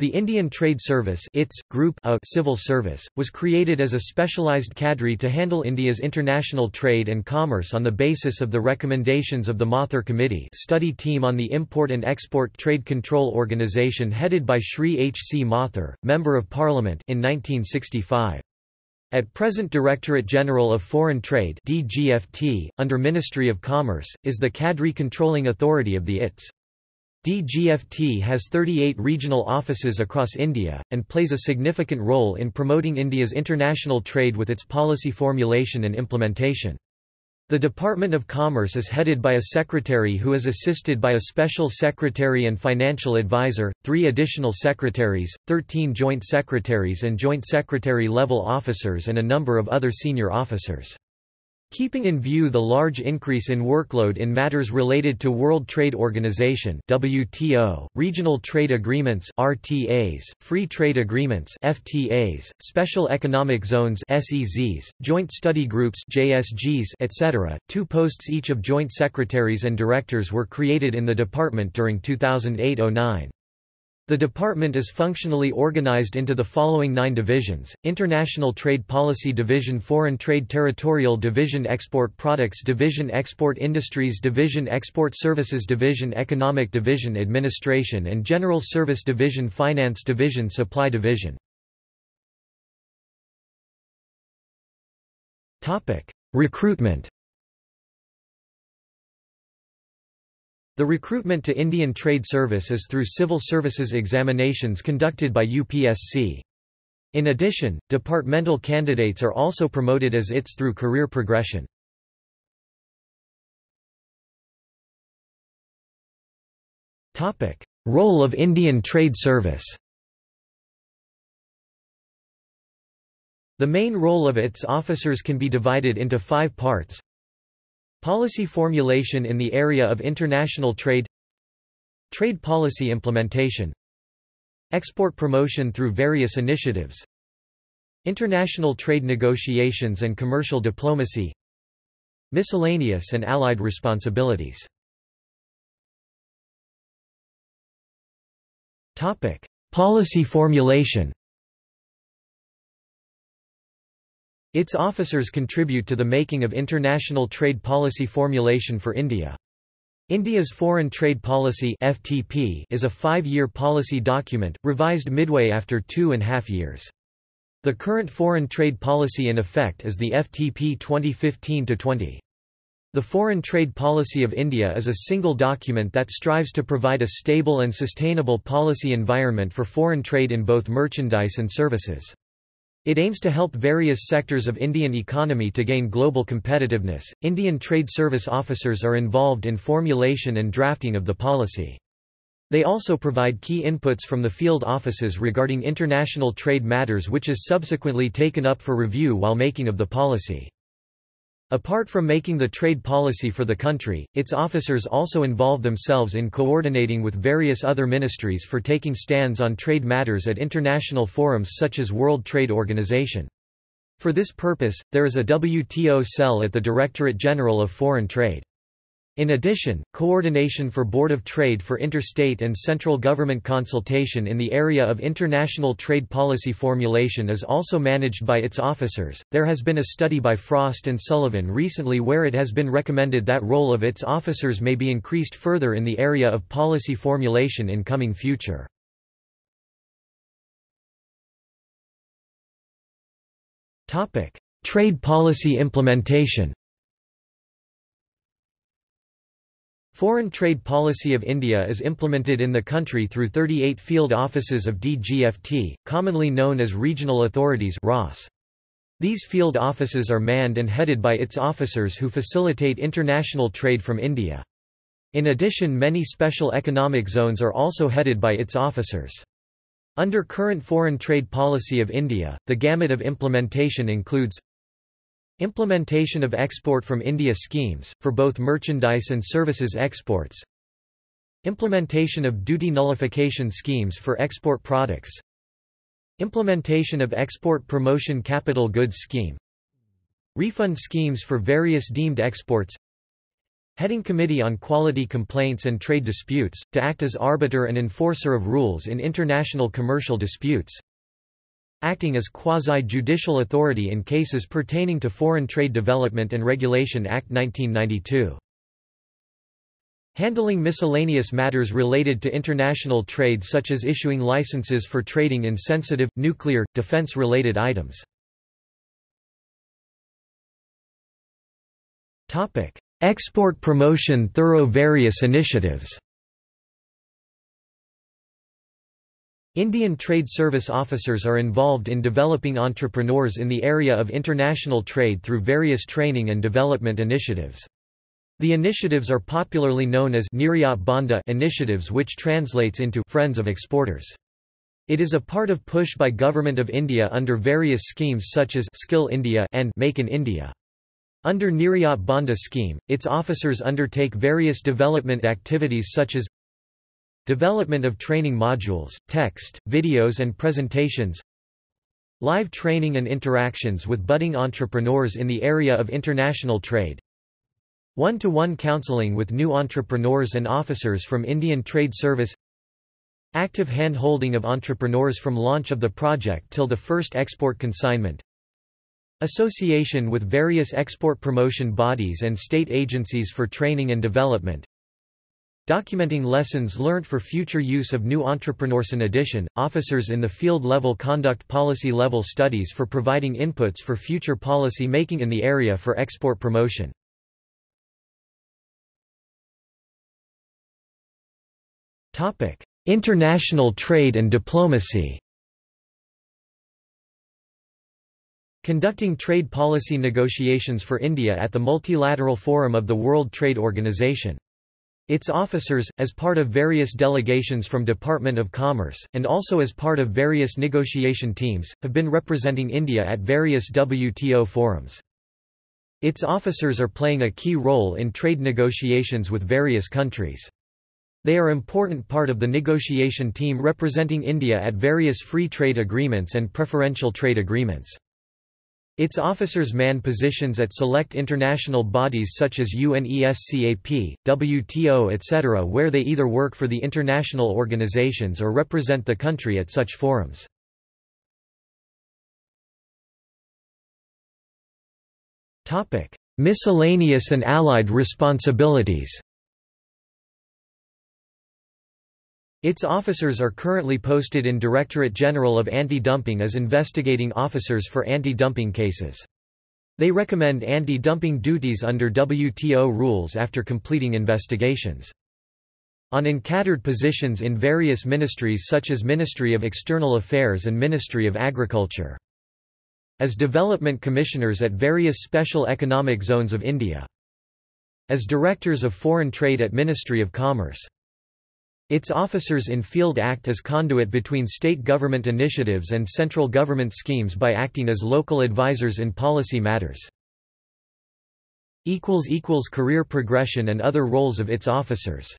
The Indian Trade Service its, group a civil service, was created as a specialized cadre to handle India's international trade and commerce on the basis of the recommendations of the Mathur Committee study team on the Import and Export Trade Control Organisation headed by Shri H. C. Mathur, Member of Parliament in 1965. At present Directorate General of Foreign Trade DGFT, under Ministry of Commerce, is the cadre controlling authority of the ITS. DGFT has 38 regional offices across India, and plays a significant role in promoting India's international trade with its policy formulation and implementation. The Department of Commerce is headed by a secretary who is assisted by a special secretary and financial advisor, three additional secretaries, 13 joint secretaries and joint secretary-level officers and a number of other senior officers. Keeping in view the large increase in workload in matters related to World Trade Organization WTO, regional trade agreements RTAs, free trade agreements FTAs, special economic zones SEZs, joint study groups JSGs, etc., two posts each of joint secretaries and directors were created in the department during 2008-09. The department is functionally organized into the following nine divisions, International Trade Policy Division Foreign Trade Territorial Division Export Products Division Export Industries Division Export Services Division Economic Division Administration and General Service Division Finance Division Supply Division. Recruitment The recruitment to Indian Trade Service is through civil services examinations conducted by UPSC. In addition, departmental candidates are also promoted as ITS through career progression. Role of Indian Trade Service The main role of its officers can be divided into five parts Policy formulation in the area of international trade Trade policy implementation Export promotion through various initiatives International trade negotiations and commercial diplomacy Miscellaneous and allied responsibilities. Policy formulation Its officers contribute to the making of international trade policy formulation for India. India's Foreign Trade Policy FTP is a five-year policy document, revised midway after two and a half years. The current foreign trade policy in effect is the FTP 2015-20. The Foreign Trade Policy of India is a single document that strives to provide a stable and sustainable policy environment for foreign trade in both merchandise and services. It aims to help various sectors of Indian economy to gain global competitiveness. Indian Trade Service officers are involved in formulation and drafting of the policy. They also provide key inputs from the field offices regarding international trade matters which is subsequently taken up for review while making of the policy. Apart from making the trade policy for the country, its officers also involve themselves in coordinating with various other ministries for taking stands on trade matters at international forums such as World Trade Organization. For this purpose, there is a WTO cell at the Directorate General of Foreign Trade. In addition, coordination for Board of Trade for interstate and central government consultation in the area of international trade policy formulation is also managed by its officers. There has been a study by Frost and Sullivan recently where it has been recommended that role of its officers may be increased further in the area of policy formulation in coming future. Topic: Trade policy implementation. Foreign trade policy of India is implemented in the country through 38 field offices of DGFT, commonly known as regional authorities ROS. These field offices are manned and headed by its officers who facilitate international trade from India. In addition many special economic zones are also headed by its officers. Under current foreign trade policy of India, the gamut of implementation includes Implementation of export from India schemes, for both merchandise and services exports Implementation of duty nullification schemes for export products Implementation of Export Promotion Capital Goods Scheme Refund schemes for various deemed exports Heading Committee on Quality Complaints and Trade Disputes, to act as arbiter and enforcer of rules in international commercial disputes. Acting as quasi-judicial authority in cases pertaining to Foreign Trade Development and Regulation Act 1992. Handling miscellaneous matters related to international trade such as issuing licenses for trading in sensitive, nuclear, defense-related items. Export promotion thorough various initiatives Indian Trade Service officers are involved in developing entrepreneurs in the area of international trade through various training and development initiatives. The initiatives are popularly known as Niryat Bandhu initiatives which translates into Friends of Exporters. It is a part of push by Government of India under various schemes such as Skill India and Make in India. Under Niryat Bandhu scheme, its officers undertake various development activities such as development of training modules, text, videos and presentations, live training and interactions with budding entrepreneurs in the area of international trade, one-to-one -one counseling with new entrepreneurs and officers from Indian Trade Service Active hand-holding of entrepreneurs from launch of the project till the first export consignment Association with various export promotion bodies and state agencies for training and development Documenting lessons learned for future use of new entrepreneurs. In addition, officers in the field level conduct policy level studies for providing inputs for future policy making in the area for export promotion. International trade and diplomacy Conducting trade policy negotiations for India at the Multilateral Forum of the World Trade Organization. Its officers, as part of various delegations from Department of Commerce, and also as part of various negotiation teams, have been representing India at various WTO forums. Its officers are playing a key role in trade negotiations with various countries. They are important part of the negotiation team representing India at various free trade agreements and preferential trade agreements. Its officers man positions at select international bodies such as UNESCAP, WTO etc. where they either work for the international organizations or represent the country at such forums. Miscellaneous and allied responsibilities Its officers are currently posted in Directorate General of Anti-Dumping as investigating officers for anti-dumping cases. They recommend anti-dumping duties under WTO rules after completing investigations. On encadred positions in various ministries such as Ministry of External Affairs and Ministry of Agriculture. As Development Commissioners at various special economic zones of India. As Directors of Foreign Trade at Ministry of Commerce. Its officers in field act as conduit between state government initiatives and central government schemes by acting as local advisors in policy matters. Career progression and other roles of its officers